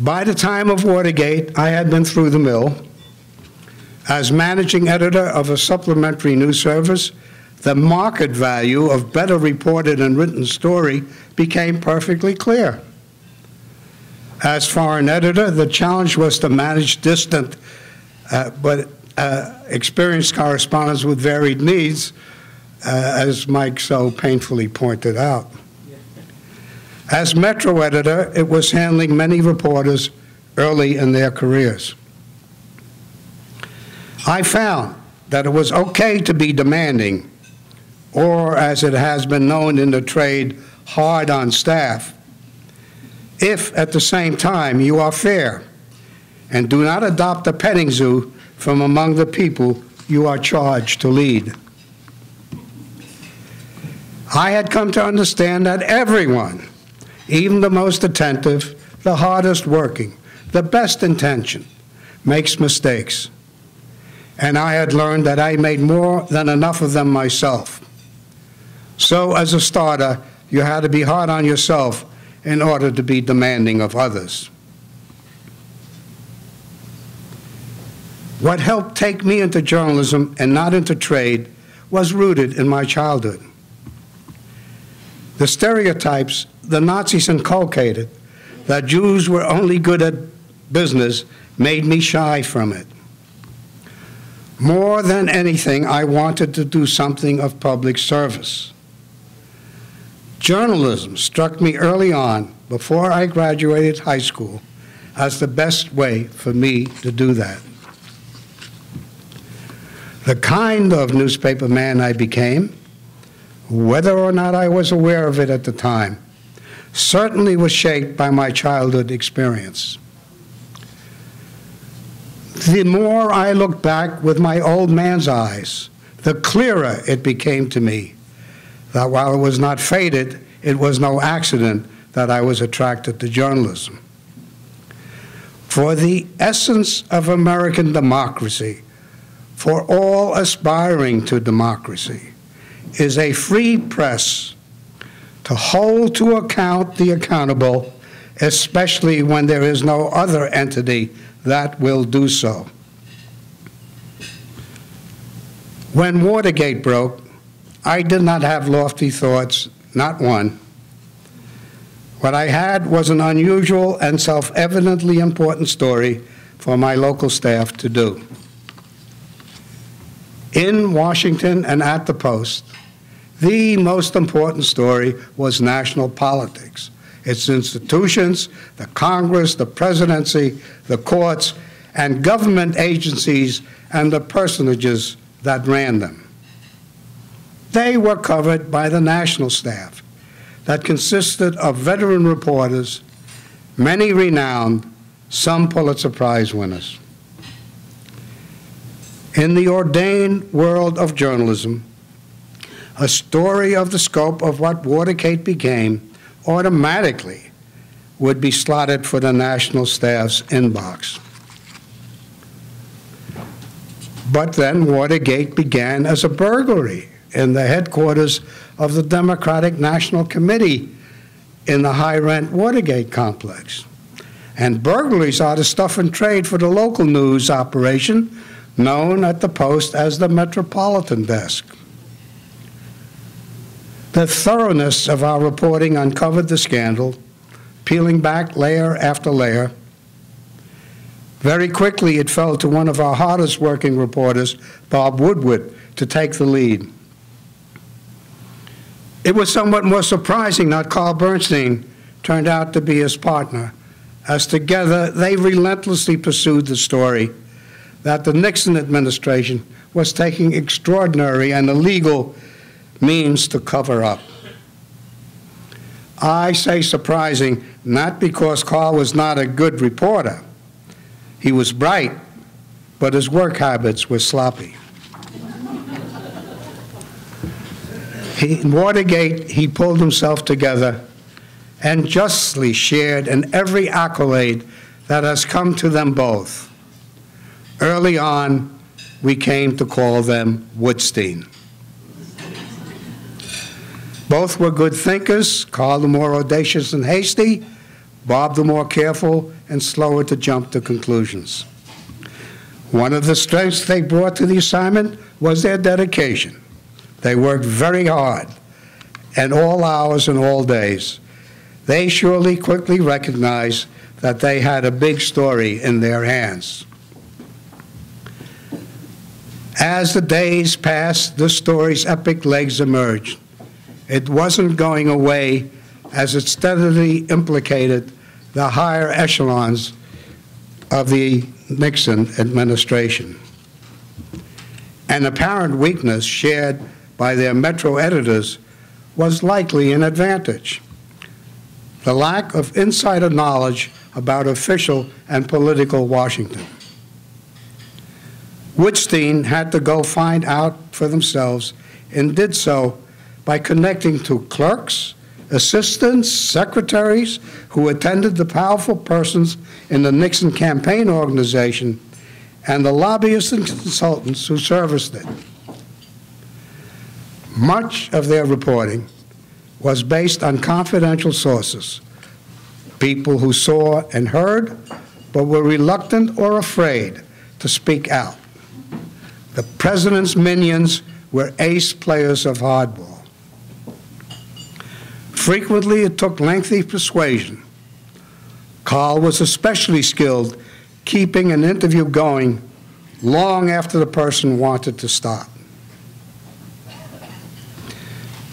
By the time of Watergate, I had been through the mill. As managing editor of a supplementary news service, the market value of better reported and written story became perfectly clear. As foreign editor, the challenge was to manage distant uh, but uh, experienced correspondents with varied needs, uh, as Mike so painfully pointed out. As Metro editor, it was handling many reporters early in their careers. I found that it was okay to be demanding, or as it has been known in the trade, hard on staff, if at the same time you are fair and do not adopt a petting zoo from among the people you are charged to lead. I had come to understand that everyone, even the most attentive, the hardest working, the best intentioned, makes mistakes. And I had learned that I made more than enough of them myself. So, as a starter, you had to be hard on yourself in order to be demanding of others. What helped take me into journalism and not into trade was rooted in my childhood. The stereotypes the Nazis inculcated that Jews were only good at business made me shy from it. More than anything, I wanted to do something of public service. Journalism struck me early on, before I graduated high school, as the best way for me to do that. The kind of newspaper man I became, whether or not I was aware of it at the time, certainly was shaped by my childhood experience. The more I looked back with my old man's eyes, the clearer it became to me that while it was not fated, it was no accident that I was attracted to journalism. For the essence of American democracy, for all aspiring to democracy, is a free press to hold to account the accountable, especially when there is no other entity that will do so. When Watergate broke, I did not have lofty thoughts, not one. What I had was an unusual and self evidently important story for my local staff to do. In Washington and at the Post, the most important story was national politics its institutions, the Congress, the presidency, the courts, and government agencies and the personages that ran them. They were covered by the national staff that consisted of veteran reporters, many renowned, some Pulitzer Prize winners. In the ordained world of journalism, a story of the scope of what Watergate became automatically would be slotted for the national staff's inbox. But then Watergate began as a burglary in the headquarters of the Democratic National Committee in the high rent Watergate complex. And burglaries are the stuff and trade for the local news operation known at the Post as the Metropolitan Desk. The thoroughness of our reporting uncovered the scandal, peeling back layer after layer. Very quickly, it fell to one of our hardest working reporters, Bob Woodward, to take the lead. It was somewhat more surprising that Carl Bernstein turned out to be his partner, as together they relentlessly pursued the story that the Nixon administration was taking extraordinary and illegal means to cover up. I say surprising not because Carl was not a good reporter. He was bright, but his work habits were sloppy. He, in Watergate, he pulled himself together and justly shared in every accolade that has come to them both. Early on, we came to call them Woodstein. Both were good thinkers, Carl the more audacious and hasty, Bob the more careful and slower to jump to conclusions. One of the strengths they brought to the assignment was their dedication. They worked very hard, and all hours and all days. They surely quickly recognized that they had a big story in their hands. As the days passed, the story's epic legs emerged. It wasn't going away as it steadily implicated the higher echelons of the Nixon administration. An apparent weakness shared by their Metro editors was likely an advantage. The lack of insider knowledge about official and political Washington. Woodstein had to go find out for themselves and did so by connecting to clerks, assistants, secretaries who attended the powerful persons in the Nixon campaign organization and the lobbyists and consultants who serviced it. Much of their reporting was based on confidential sources, people who saw and heard but were reluctant or afraid to speak out. The president's minions were ace players of hardball. Frequently, it took lengthy persuasion. Carl was especially skilled keeping an interview going long after the person wanted to stop.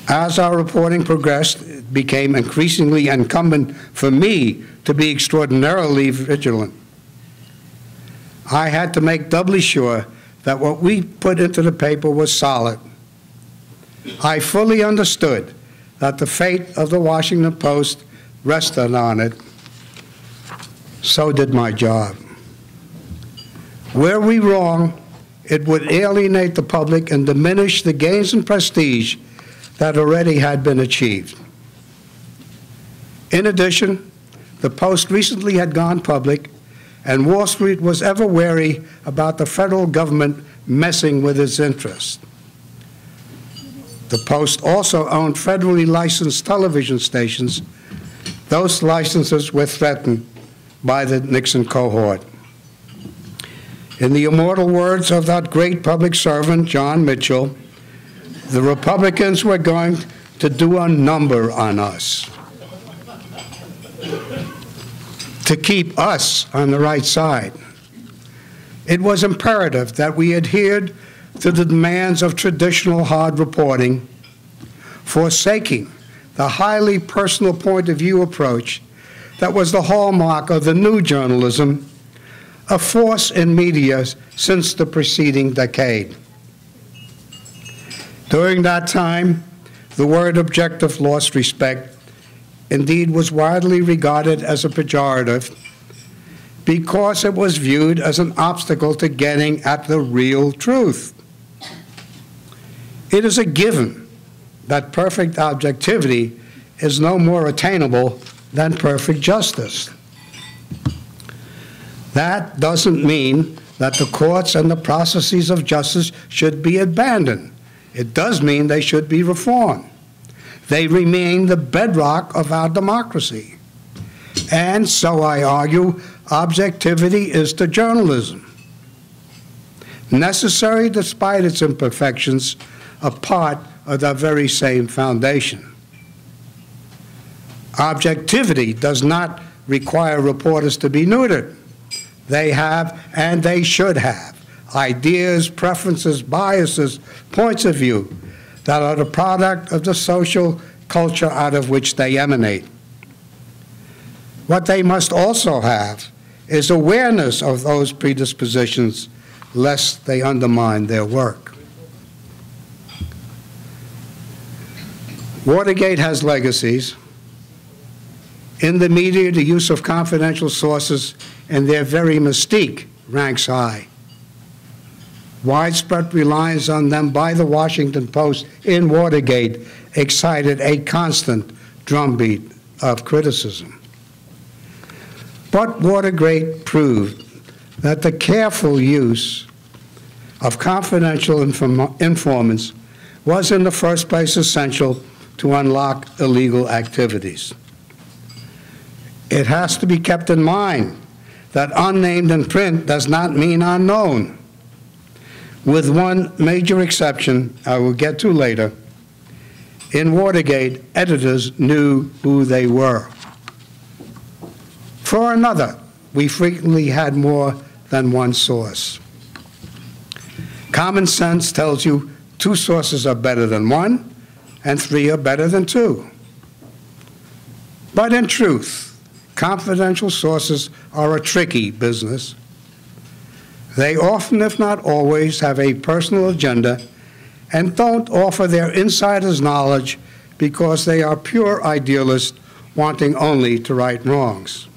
As our reporting progressed, it became increasingly incumbent for me to be extraordinarily vigilant. I had to make doubly sure that what we put into the paper was solid. I fully understood that the fate of the Washington Post rested on it. So did my job. Were we wrong, it would alienate the public and diminish the gains and prestige that already had been achieved. In addition, the Post recently had gone public, and Wall Street was ever wary about the federal government messing with its interests. The Post also owned federally licensed television stations. Those licenses were threatened by the Nixon cohort. In the immortal words of that great public servant, John Mitchell, the Republicans were going to do a number on us to keep us on the right side. It was imperative that we adhered to the demands of traditional hard reporting, forsaking the highly personal point of view approach that was the hallmark of the new journalism, a force in media since the preceding decade. During that time, the word objective lost respect, indeed was widely regarded as a pejorative because it was viewed as an obstacle to getting at the real truth. It is a given that perfect objectivity is no more attainable than perfect justice. That doesn't mean that the courts and the processes of justice should be abandoned. It does mean they should be reformed. They remain the bedrock of our democracy. And so I argue objectivity is to journalism. Necessary despite its imperfections, a part of the very same foundation. Objectivity does not require reporters to be neutered. They have, and they should have, ideas, preferences, biases, points of view that are the product of the social culture out of which they emanate. What they must also have is awareness of those predispositions lest they undermine their work. Watergate has legacies. In the media, the use of confidential sources and their very mystique ranks high. Widespread reliance on them by the Washington Post in Watergate excited a constant drumbeat of criticism. But Watergate proved that the careful use of confidential inform informants was in the first place essential to unlock illegal activities. It has to be kept in mind that unnamed in print does not mean unknown. With one major exception I will get to later, in Watergate, editors knew who they were. For another, we frequently had more than one source. Common sense tells you two sources are better than one, and three are better than two. But in truth, confidential sources are a tricky business. They often, if not always, have a personal agenda and don't offer their insider's knowledge because they are pure idealists wanting only to right wrongs.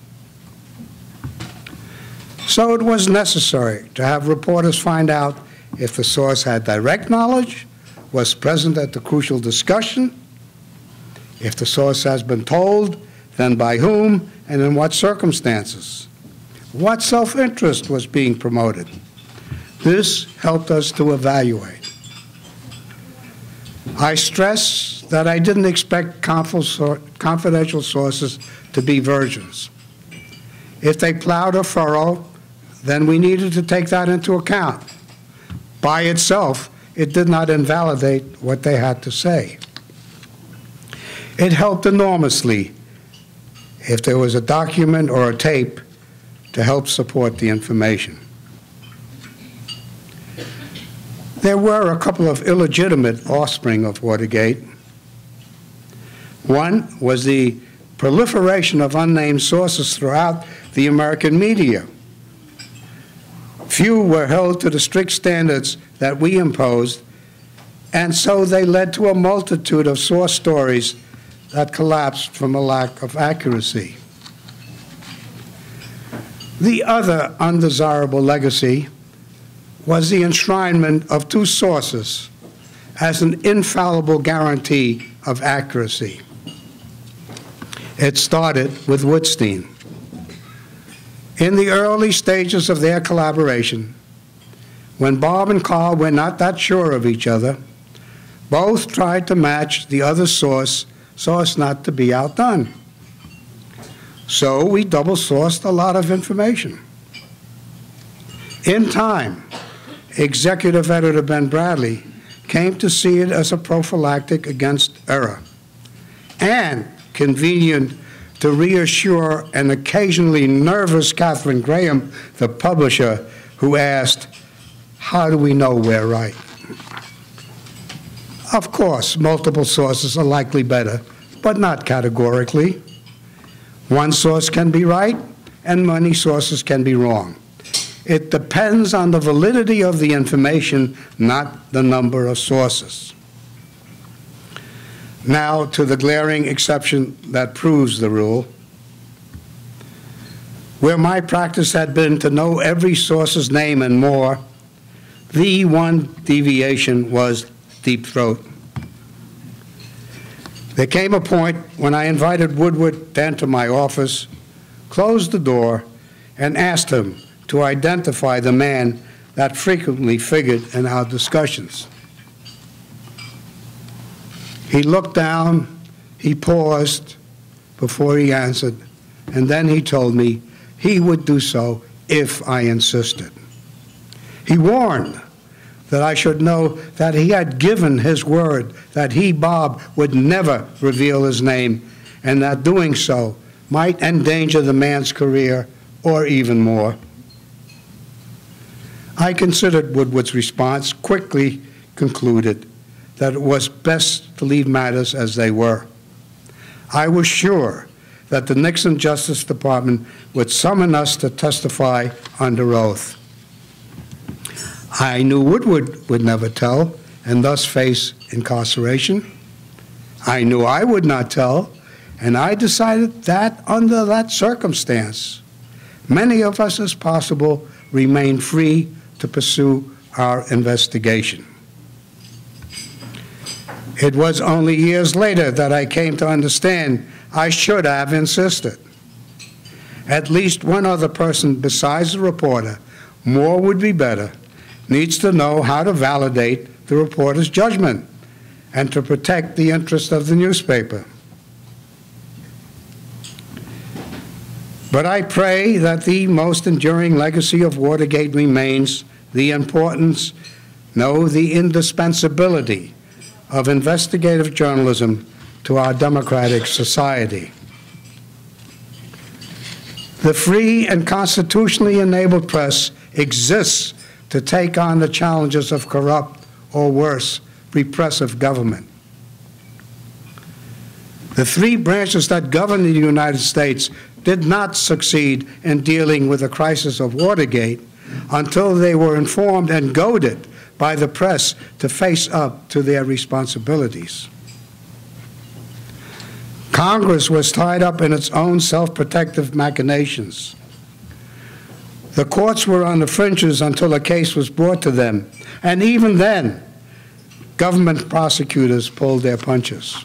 So it was necessary to have reporters find out if the source had direct knowledge, was present at the crucial discussion, if the source has been told, then by whom and in what circumstances. What self interest was being promoted? This helped us to evaluate. I stress that I didn't expect confidential sources to be virgins. If they plowed a furrow, then we needed to take that into account. By itself, it did not invalidate what they had to say. It helped enormously if there was a document or a tape to help support the information. There were a couple of illegitimate offspring of Watergate. One was the proliferation of unnamed sources throughout the American media. Few were held to the strict standards that we imposed, and so they led to a multitude of source stories that collapsed from a lack of accuracy. The other undesirable legacy was the enshrinement of two sources as an infallible guarantee of accuracy. It started with Woodstein. In the early stages of their collaboration, when Bob and Carl were not that sure of each other, both tried to match the other source so as not to be outdone. So we double sourced a lot of information. In time, executive editor Ben Bradlee came to see it as a prophylactic against error and convenient to reassure an occasionally nervous Katharine Graham, the publisher, who asked, How do we know we're right? Of course, multiple sources are likely better, but not categorically. One source can be right, and many sources can be wrong. It depends on the validity of the information, not the number of sources. Now to the glaring exception that proves the rule. Where my practice had been to know every source's name and more, the one deviation was Deep Throat. There came a point when I invited Woodward to my office, closed the door, and asked him to identify the man that frequently figured in our discussions. He looked down, he paused before he answered, and then he told me he would do so if I insisted. He warned that I should know that he had given his word that he, Bob, would never reveal his name, and that doing so might endanger the man's career or even more. I considered Woodward's response, quickly concluded that it was best to leave matters as they were. I was sure that the Nixon Justice Department would summon us to testify under oath. I knew Woodward would never tell and thus face incarceration. I knew I would not tell, and I decided that under that circumstance, many of us as possible remain free to pursue our investigation. It was only years later that I came to understand I should have insisted. At least one other person besides the reporter, more would be better, needs to know how to validate the reporter's judgment and to protect the interest of the newspaper. But I pray that the most enduring legacy of Watergate remains the importance, no, the indispensability of investigative journalism to our democratic society. The free and constitutionally enabled press exists to take on the challenges of corrupt or worse, repressive government. The three branches that govern the United States did not succeed in dealing with the crisis of Watergate until they were informed and goaded by the press to face up to their responsibilities. Congress was tied up in its own self protective machinations. The courts were on the fringes until a case was brought to them, and even then, government prosecutors pulled their punches.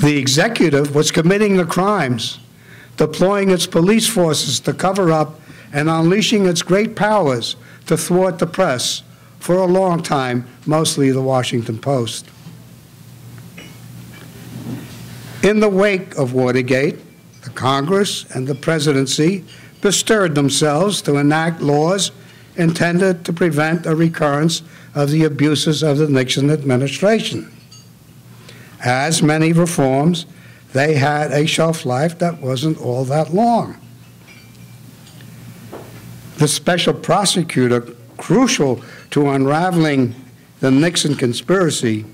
The executive was committing the crimes, deploying its police forces to cover up and unleashing its great powers to thwart the press for a long time, mostly the Washington Post. In the wake of Watergate, the Congress and the presidency bestirred themselves to enact laws intended to prevent a recurrence of the abuses of the Nixon administration. As many reforms, they had a shelf life that wasn't all that long. The special prosecutor, crucial to unraveling the Nixon conspiracy,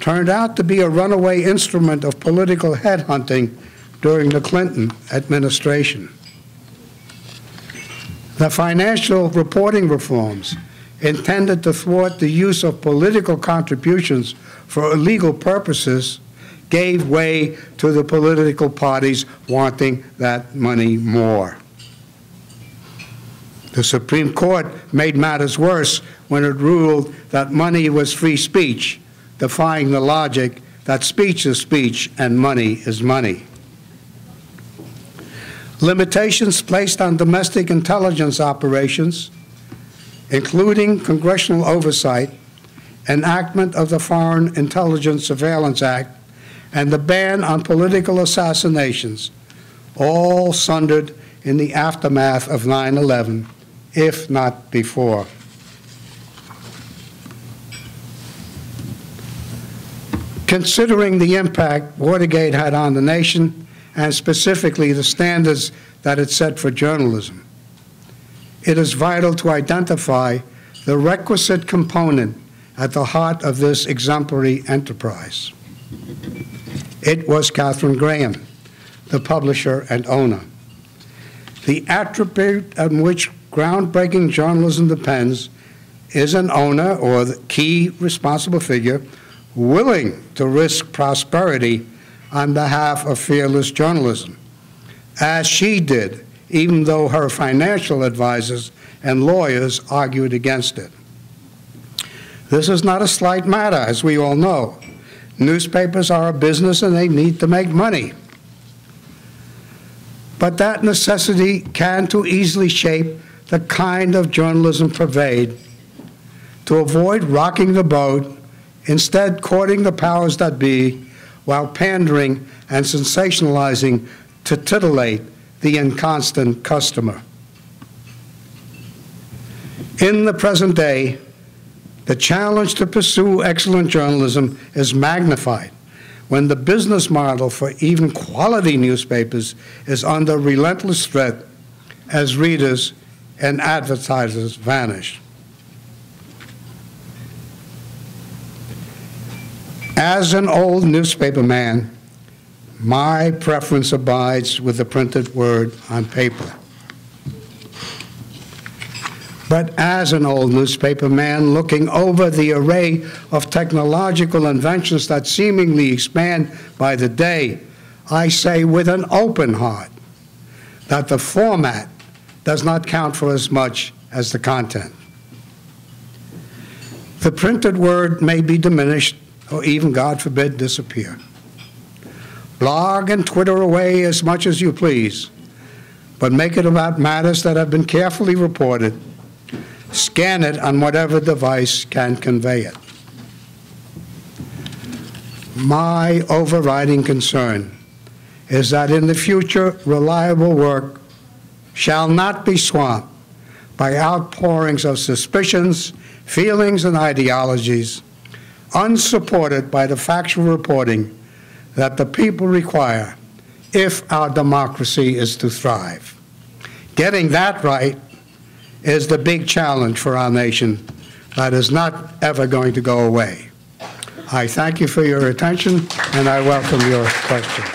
turned out to be a runaway instrument of political headhunting during the Clinton administration. The financial reporting reforms intended to thwart the use of political contributions for illegal purposes gave way to the political parties wanting that money more. The Supreme Court made matters worse when it ruled that money was free speech, defying the logic that speech is speech and money is money. Limitations placed on domestic intelligence operations, including congressional oversight, enactment of the Foreign Intelligence Surveillance Act, and the ban on political assassinations, all sundered in the aftermath of 9 11, if not before. Considering the impact Watergate had on the nation, and specifically the standards that it set for journalism. It is vital to identify the requisite component at the heart of this exemplary enterprise. It was Katharine Graham, the publisher and owner. The attribute on which groundbreaking journalism depends is an owner or the key responsible figure willing to risk prosperity on behalf of fearless journalism, as she did, even though her financial advisors and lawyers argued against it. This is not a slight matter, as we all know. Newspapers are a business and they need to make money. But that necessity can too easily shape the kind of journalism pervade. To avoid rocking the boat, instead courting the powers that be, while pandering and sensationalizing to titillate the inconstant customer. In the present day, the challenge to pursue excellent journalism is magnified when the business model for even quality newspapers is under relentless threat as readers and advertisers vanish. As an old newspaper man, my preference abides with the printed word on paper. But as an old newspaper man looking over the array of technological inventions that seemingly expand by the day, I say with an open heart that the format does not count for as much as the content. The printed word may be diminished or even, God forbid, disappear. Blog and Twitter away as much as you please, but make it about matters that have been carefully reported. Scan it on whatever device can convey it. My overriding concern is that in the future, reliable work shall not be swamped by outpourings of suspicions, feelings, and ideologies, unsupported by the factual reporting that the people require if our democracy is to thrive. Getting that right is the big challenge for our nation that is not ever going to go away. I thank you for your attention, and I welcome your questions.